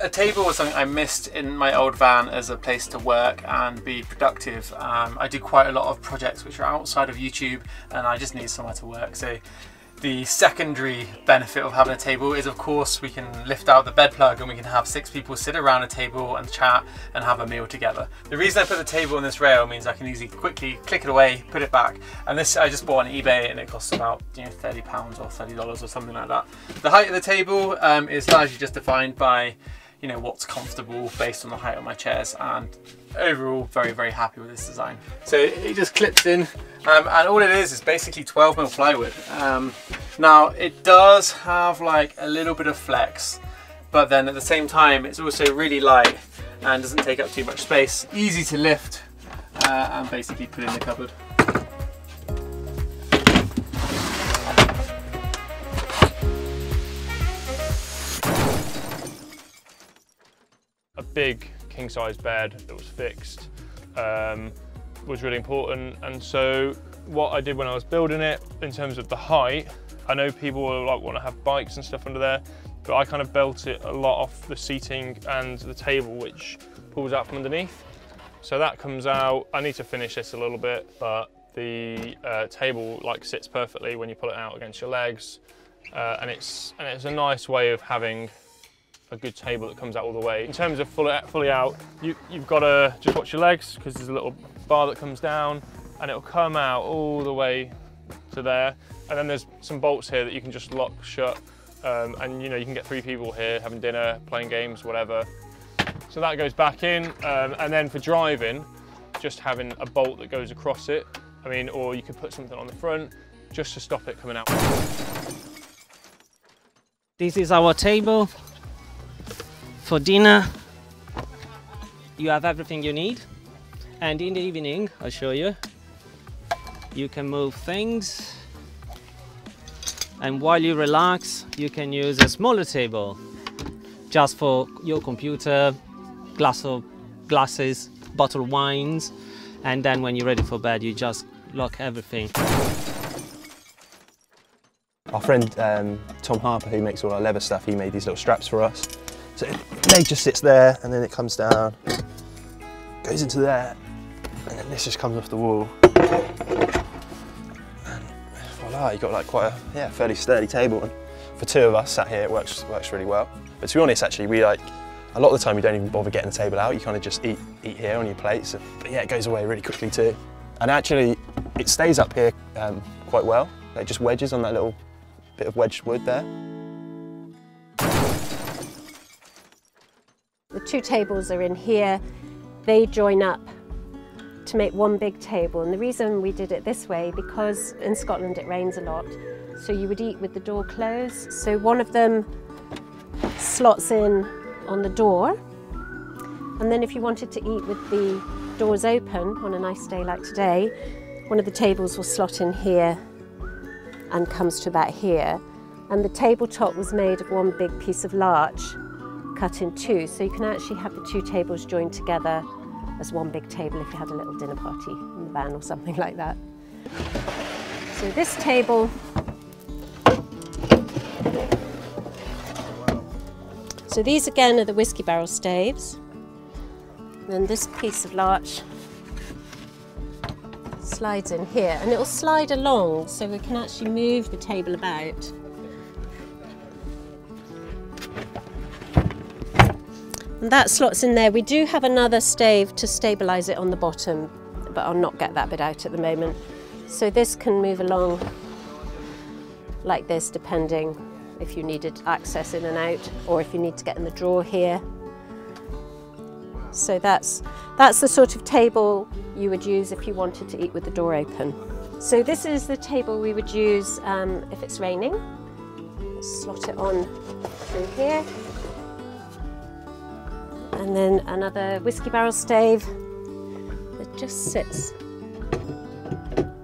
a table was something I missed in my old van as a place to work and be productive. Um, I do quite a lot of projects which are outside of YouTube and I just need somewhere to work. So the secondary benefit of having a table is of course we can lift out the bed plug and we can have six people sit around a table and chat and have a meal together. The reason I put the table on this rail means I can easily quickly click it away, put it back. And this I just bought on eBay and it costs about you know 30 pounds or $30 or something like that. The height of the table um, is largely just defined by you know what's comfortable based on the height of my chairs and overall very very happy with this design. So it just clips in um, and all it is is basically 12 mil plywood. Um, now it does have like a little bit of flex but then at the same time it's also really light and doesn't take up too much space. Easy to lift uh, and basically put in the cupboard a big king size bed that was fixed um, was really important. And so what I did when I was building it in terms of the height, I know people will like want to have bikes and stuff under there, but I kind of built it a lot off the seating and the table, which pulls out from underneath. So that comes out, I need to finish this a little bit, but the uh, table like sits perfectly when you pull it out against your legs. Uh, and it's and it's a nice way of having a good table that comes out all the way. In terms of fully, fully out, you, you've got to just watch your legs because there's a little bar that comes down and it'll come out all the way to there. And then there's some bolts here that you can just lock shut um, and you know you can get three people here having dinner, playing games, whatever. So that goes back in um, and then for driving, just having a bolt that goes across it. I mean, or you could put something on the front just to stop it coming out. This is our table for dinner. You have everything you need. And in the evening, I'll show you, you can move things. And while you relax, you can use a smaller table just for your computer, glass of glasses, bottle of wines. And then when you're ready for bed, you just lock everything. Our friend um, Tom Harper, who makes all our leather stuff, he made these little straps for us. So leg just sits there and then it comes down, goes into there, and then this just comes off the wall. And voila, you've got like quite a yeah, fairly sturdy table. And for two of us sat here, it works, works really well. But to be honest, actually, we like, a lot of the time you don't even bother getting the table out, you kind of just eat, eat here on your plates. But yeah, it goes away really quickly too. And actually, it stays up here um, quite well. It just wedges on that little bit of wedged wood there. The two tables are in here. They join up to make one big table. And the reason we did it this way, because in Scotland it rains a lot, so you would eat with the door closed. So one of them slots in on the door. And then if you wanted to eat with the doors open on a nice day like today, one of the tables will slot in here and comes to about here. And the tabletop was made of one big piece of larch cut in two, so you can actually have the two tables joined together as one big table if you had a little dinner party in the van or something like that. So this table So these again are the whiskey barrel staves. Then this piece of larch slides in here and it will slide along so we can actually move the table about. And that slots in there. We do have another stave to stabilise it on the bottom, but I'll not get that bit out at the moment. So this can move along like this depending if you needed access in and out or if you need to get in the drawer here. So that's, that's the sort of table you would use if you wanted to eat with the door open. So this is the table we would use um, if it's raining. Slot it on through here. And then another whiskey barrel stave that just sits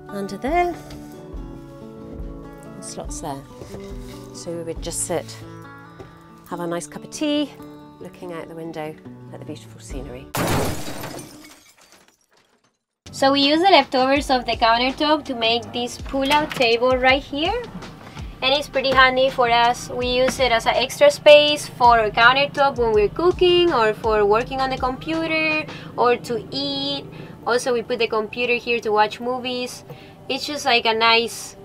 under there. slots there. So we would just sit, have a nice cup of tea, looking out the window at the beautiful scenery. So we use the leftovers of the countertop to make this pull-out table right here. And it's pretty handy for us. We use it as an extra space for our countertop when we're cooking or for working on the computer or to eat. Also we put the computer here to watch movies. It's just like a nice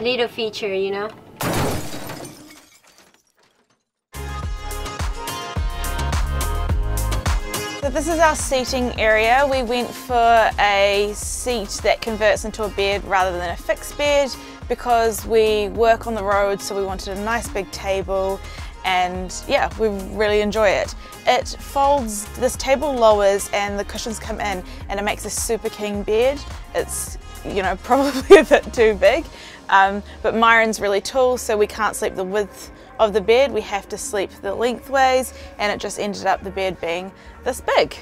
little feature, you know. This is our seating area. We went for a seat that converts into a bed rather than a fixed bed because we work on the road so we wanted a nice big table and yeah, we really enjoy it. It folds, this table lowers and the cushions come in and it makes a super king bed. It's, you know, probably a bit too big, um, but Myron's really tall so we can't sleep the width of the bed, we have to sleep the lengthways and it just ended up the bed being this big.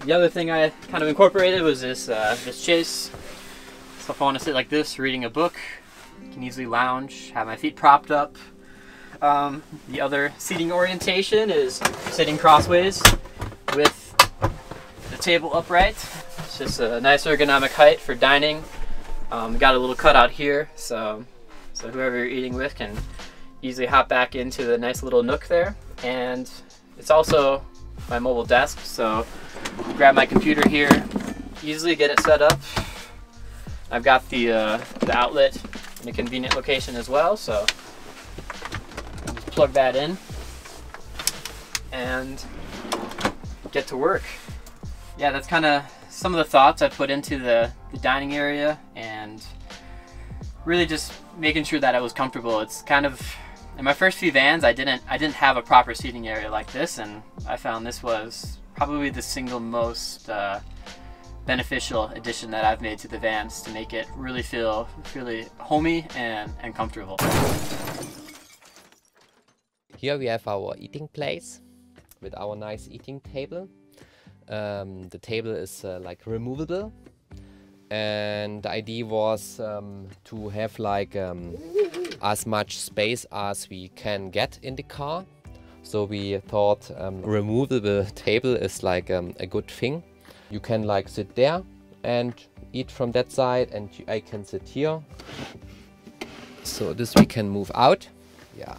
The other thing I kind of incorporated was this uh, this chaise. So if I want to sit like this, reading a book, I can easily lounge, have my feet propped up. Um, the other seating orientation is sitting crossways with the table upright. Just a nice ergonomic height for dining. Um, got a little cutout here, so so whoever you're eating with can easily hop back into the nice little nook there. And it's also my mobile desk, so grab my computer here, easily get it set up. I've got the, uh, the outlet in a convenient location as well, so just plug that in and get to work. Yeah, that's kind of some of the thoughts I put into the, the dining area and really just making sure that I was comfortable. It's kind of in my first few vans, I didn't I didn't have a proper seating area like this, and I found this was probably the single most uh, beneficial addition that I've made to the vans to make it really feel really homey and, and comfortable. Here we have our eating place with our nice eating table. Um, the table is uh, like removable. And the idea was um, to have like um, as much space as we can get in the car. So we thought um, removable table is like um, a good thing. You can like sit there and eat from that side and I can sit here. So this we can move out. Yeah.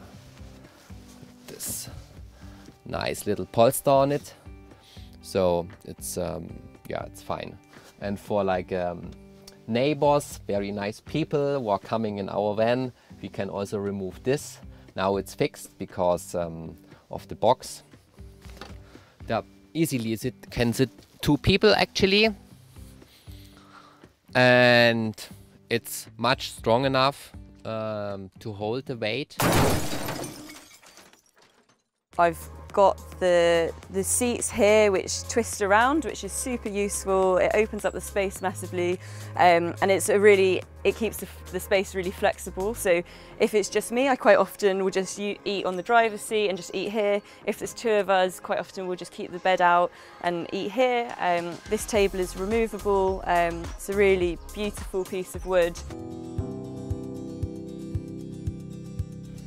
This nice little polster on it so it's um, yeah it's fine and for like um, neighbors, very nice people who are coming in our van, we can also remove this. Now it's fixed because um, of the box. There easily sit, can sit two people actually. And it's much strong enough um, to hold the weight. I've got the, the seats here which twist around, which is super useful. It opens up the space massively um, and it's a really, it keeps the, the, space really flexible. So if it's just me, I quite often will just eat on the driver's seat and just eat here. If there's two of us, quite often we'll just keep the bed out and eat here. Um, this table is removable. Um, it's a really beautiful piece of wood.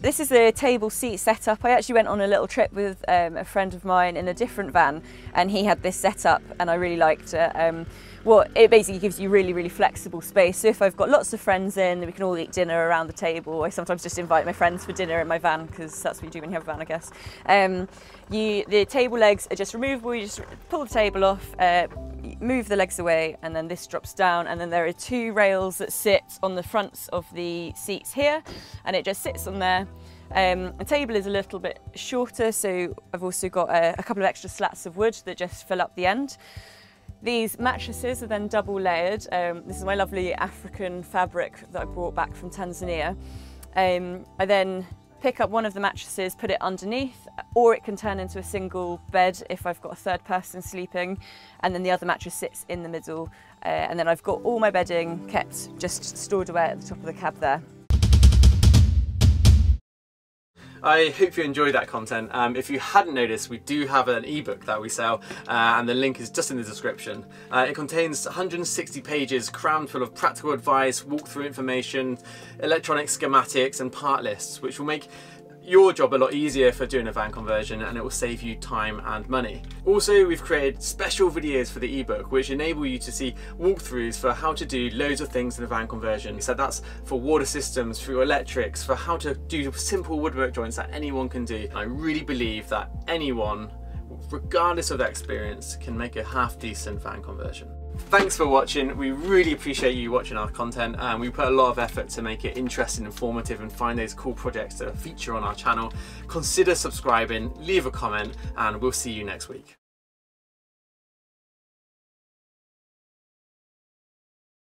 This is the table seat setup. I actually went on a little trip with um, a friend of mine in a different van and he had this setup and I really liked it. Um, well, it basically gives you really, really flexible space. So if I've got lots of friends in, we can all eat dinner around the table. I sometimes just invite my friends for dinner in my van because that's what you do when you have a van, I guess. Um, you, the table legs are just removable. You just pull the table off, uh, move the legs away, and then this drops down. And then there are two rails that sit on the fronts of the seats here, and it just sits on there. Um, the table is a little bit shorter, so I've also got a, a couple of extra slats of wood that just fill up the end. These mattresses are then double layered. Um, this is my lovely African fabric that I brought back from Tanzania. Um, I then pick up one of the mattresses, put it underneath, or it can turn into a single bed if I've got a third person sleeping, and then the other mattress sits in the middle. Uh, and then I've got all my bedding kept just stored away at the top of the cab there. I hope you enjoyed that content. Um, if you hadn't noticed, we do have an ebook that we sell, uh, and the link is just in the description. Uh, it contains 160 pages crammed full of practical advice, walkthrough information, electronic schematics, and part lists, which will make your job a lot easier for doing a van conversion and it will save you time and money. Also, we've created special videos for the ebook which enable you to see walkthroughs for how to do loads of things in a van conversion. So that's for water systems, for your electrics, for how to do simple woodwork joints that anyone can do. I really believe that anyone, regardless of their experience, can make a half decent van conversion. Thanks for watching. We really appreciate you watching our content and we put a lot of effort to make it interesting, informative and find those cool projects to feature on our channel. Consider subscribing, leave a comment and we'll see you next week.